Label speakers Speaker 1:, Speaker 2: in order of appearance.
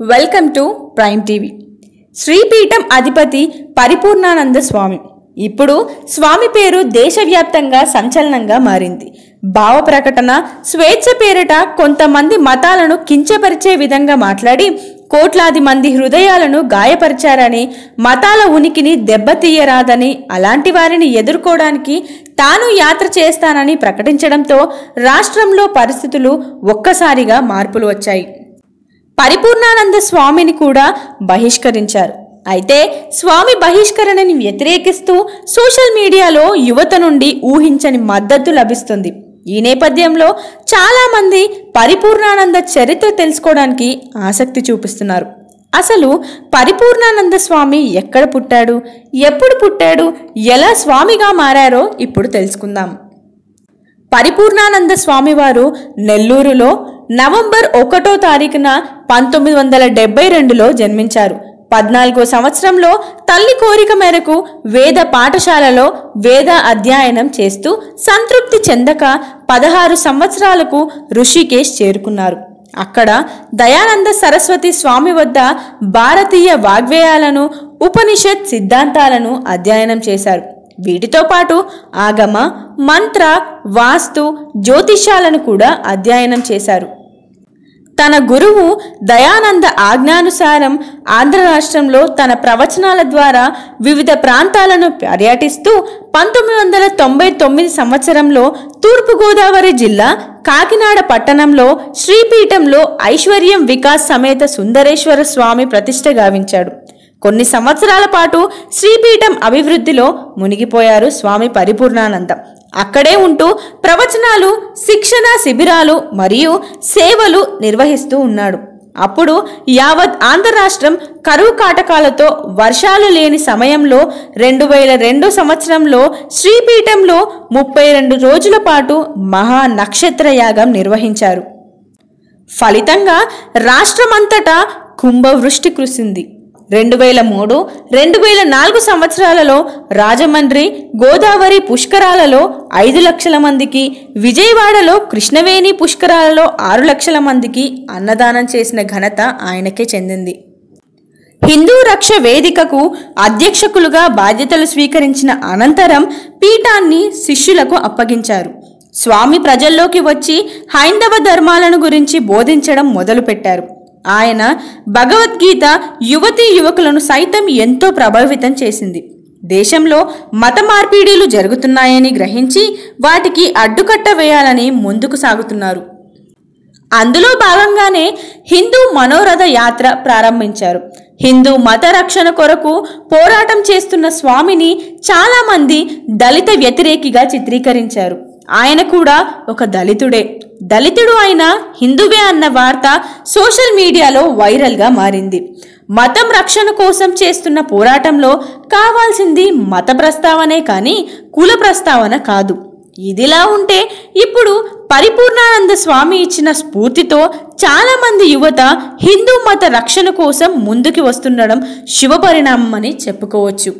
Speaker 1: Welcome to Prime TV Sripeetham అధిపతి పరిపూర్ణానంద స్వామి. ఇప్పుడు స్వామి పేరు దేశవ్యాప్తంగా సంచలనంగా మారింది. భావ ప్రకటన స్వేచ్ఛ పేరిట కొంతమంది మతాలను కించపరిచే విధంగా మాట్లాడి కోట్లాది మంది హృదయాలను గాయపరిచారని మతాల ఉనికిని దెబ్బతీయరాదని అలాంటి వారిని ఎదుర్కోవడానికి తాను యాత్ర చేస్తానని ప్రకటించడంతో రాష్ట్రంలో పరిస్థితులు ఒక్కసారిగా మార్పులు వచ్చాయి. పరిపూర్ణానంద స్వామిని కూడా బహిష్కరించారు. అయితే స్వామి బహిష్కరణని వ్యతిరేకిస్తూ సోషల్ మీడియాలో యువత నుండి ఊహించని మద్దతు లభిస్తుంది. ఈ నేపథ్యంలో చాలామంది పరిపూర్ణానంద చరిత్ర తెలుసుకోవడానికి ఆసక్తి చూపిస్తున్నారు. అసలు పరిపూర్ణానంద స్వామి ఎక్కడ పుట్టాడు? ఎప్పుడు పుట్టాడు? ఎలా స్వామిగా మారారో ఇప్పుడు తెలుసుకుందాం. పరిపూర్ణానంద స్వామివారు నెల్లూరులో నవంబర్ ఒకటో తారీఖున పంతొమ్మిది వందల డెబ్బై రెండులో జన్మించారు. పద్నాలుగో సంవత్సరంలో తల్లి కోరిక మేరకు వేద పాఠశాలలో వేద అధ్యయనం చేస్తూ సంతృప్తి చెందక పదహారు సంవత్సరాలకు ఋషికేశ్ చేరుకున్నారు. అక్కడ దయానంద సరస్వతి స్వామి వద్ద భారతీయ వాగ్వేయాలను ఉపనిషత్ సిద్ధాంతాలను అధ్యయనం చేశారు. వీటితో పాటు ఆగమ మంత్ర వాస్తు జ్యోతిష్యాలను కూడా అధ్యయనం చేశారు. తన గురువు దయానంద ఆజ్ఞానుసారం ఆంధ్ర రాష్ట్రంలో తన ప్రవచనాల ద్వారా వివిధ ప్రాంతాలను పర్యటిస్తూ పంతొమ్మిది వందల తొంభై తొమ్మిది సంవత్సరంలో తూర్పుగోదావరి జిల్లా కాకినాడ పట్టణంలో శ్రీపీఠంలో ఐశ్వర్యం వికాస్ సమేత సుందరేశ్వర స్వామి ప్రతిష్ట గావించాడు. కొన్ని సంవత్సరాల పాటు శ్రీపీఠం అభివృద్ధిలో మునిగిపోయారు స్వామి పరిపూర్ణానందం. అక్కడే ఉంటూ ప్రవచనాలు శిక్షణ శిబిరాలు మరియు సేవలు నిర్వహిస్తూ ఉన్నాడు. అప్పుడు యావత్ ఆంధ్ర రాష్ట్రం కరువు కాటకాలతో వర్షాలు లేని సమయంలో రెండు వేల రెండు సంవత్సరంలో శ్రీపీఠంలో ముప్పై రెండు రోజుల పాటు మహా నక్షత్ర యాగం నిర్వహించారు. ఫలితంగా రాష్ట్రమంతటా కుంభవృష్టి కురిసింది. రెండు వేల మూడు రెండు వేల నాలుగు సంవత్సరాలలో రాజమండ్రి గోదావరి పుష్కరాలలో ఐదు లక్షల మందికి విజయవాడలో కృష్ణవేణి పుష్కరాలలో ఆరు లక్షల మందికి అన్నదానం చేసిన ఘనత ఆయనకే చెందింది. హిందూ రక్ష వేదికకు అధ్యక్షకులుగా బాధ్యతలు స్వీకరించిన అనంతరం పీఠాన్ని శిష్యులకు అప్పగించారు. స్వామి ప్రజల్లోకి వచ్చి హైందవ ధర్మాలను గురించి బోధించడం మొదలుపెట్టారు. ఆయన భగవద్గీత యువతీ యువకులను సైతం ఎంతో ప్రభావితం చేసింది. దేశంలో మత మార్పిడీలు జరుగుతున్నాయని గ్రహించి వాటికి అడ్డుకట్ట వేయాలని ముందుకు సాగుతున్నారు. అందులో భాగంగానే హిందూ మనోరథ యాత్ర ప్రారంభించారు. హిందూ మత రక్షణ కొరకు పోరాటం చేస్తున్న స్వామిని చాలామంది దళిత వ్యతిరేకిగా చిత్రీకరించారు. ఆయన కూడా ఒక దళితుడే. దళితుడు అయిన హిందువే అన్న వార్త సోషల్ మీడియాలో వైరల్గా మారింది. మతం రక్షణ కోసం చేస్తున్న పోరాటంలో కావాల్సింది మత ప్రస్తావనే కానీ కుల ప్రస్తావన కాదు. ఇదిలా ఉంటే ఇప్పుడు పరిపూర్ణానంద స్వామి ఇచ్చిన స్ఫూర్తితో చాలామంది యువత హిందూ మత రక్షణ కోసం ముందుకు వస్తుండడం శుభపరిణామం అని చెప్పుకోవచ్చు.